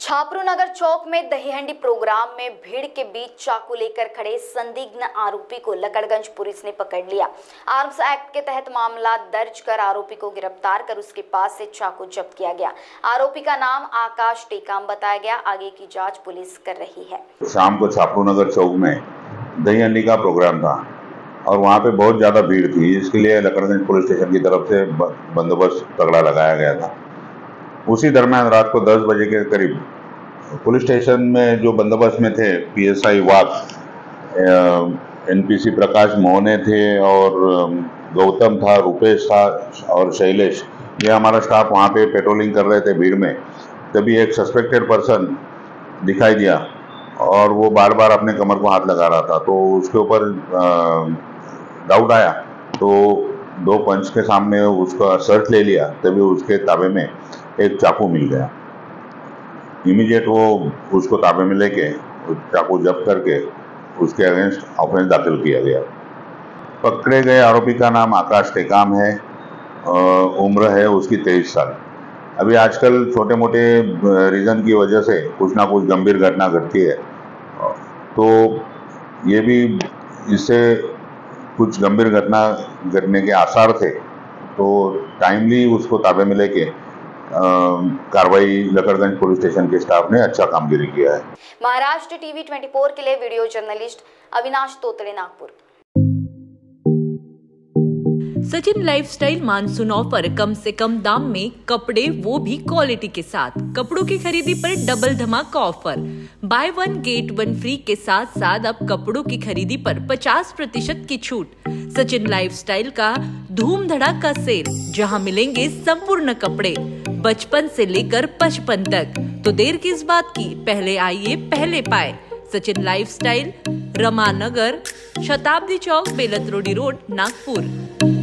छापरू नगर चौक में दहीहंडी प्रोग्राम में भीड़ के बीच चाकू लेकर खड़े संदिग्ध आरोपी को लकड़गंज पुलिस ने पकड़ लिया। आर्म्स एक्ट के तहत मामला दर्ज कर आरोपी को गिरफ़्तार कर उसके पास से चाकू जब्त किया गया। आरोपी का नाम आकाश टेकाम बताया गया। आगे की जाँच पुलिस कर रही है। शाम को छापरू नगर चौक में दही हंडी का प्रोग्राम था और वहाँ पे बहुत ज़्यादा भीड़ थी। इसके लिए लकड़गंज पुलिस स्टेशन की तरफ़ से बंदोबस्त तगड़ा लगाया गया था। उसी दरमियान रात को 10 बजे के करीब पुलिस स्टेशन में जो बंदोबस्त में थे पीएसआई वाघ एनपीसी प्रकाश मोहने थे और गौतम था, रुपेश था और शैलेश, ये हमारा स्टाफ वहाँ पे पेट्रोलिंग कर रहे थे भीड़ में। तभी एक सस्पेक्टेड पर्सन दिखाई दिया और वो बार बार अपने कमर को हाथ लगा रहा था। तो उसके ऊपर डाउट आया। तो दो पंच के सामने उसका सर्च ले लिया, तभी उसके ताबे में एक चाकू मिल गया। इमीडिएट वो उसको ताबे में लेके चाकू जब्त करके उसके अगेंस्ट ऑफेंस दाखिल किया गया। पकड़े गए आरोपी का नाम आकाश टेकाम है उम्र है उसकी तेईस साल। अभी आजकल छोटे मोटे रीज़न की वजह से कुछ ना कुछ गंभीर घटना घटती है। तो ये भी इससे कुछ गंभीर घटना घटने के आसार थे। तो टाइमली उसको ताबे में लेके कार्रवाई लकड़गंज पुलिस स्टेशन के स्टाफ ने अच्छा कामगिरी किया है। महाराष्ट्र टीवी 24 के लिए video journalist Avinash Totade Nagpur. Sachin lifestyle monsoon offer कम से कम दाम में कपड़े वो भी क्वालिटी के साथ। कपड़ों की खरीदी पर डबल धमाका offer. Buy one get one free के साथ साथ अब कपड़ों की खरीदी पर 50 प्रतिशत की छूट। सचिन लाइफस्टाइल का धूम धड़ाका सेल जहाँ मिलेंगे संपूर्ण कपड़े। बचपन से लेकर पचपन तक। तो देर किस बात की? पहले आइए, पहले पाए। सचिन लाइफस्टाइल रमानगर शताब्दी चौक बेलत रोडी रोड, नागपुर।